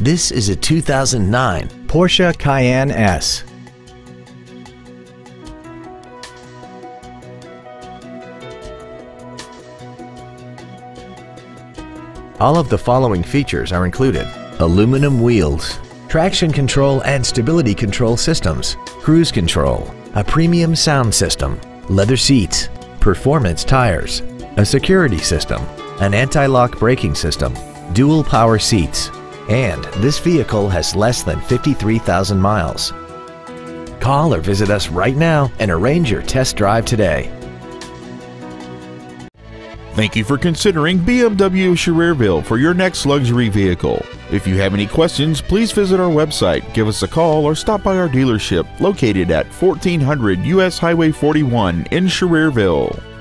This is a 2009 Porsche Cayenne S. All of the following features are included. Aluminum wheels, traction control and stability control systems, cruise control, a premium sound system, leather seats, performance tires, a security system, an anti-lock braking system, dual power seats, and this vehicle has less than 53,000 miles. Call or visit us right now and arrange your test drive today. Thank you for considering BMW Schererville for your next luxury vehicle. If you have any questions, please visit our website, give us a call, or stop by our dealership located at 1400 US Highway 41 in Schererville.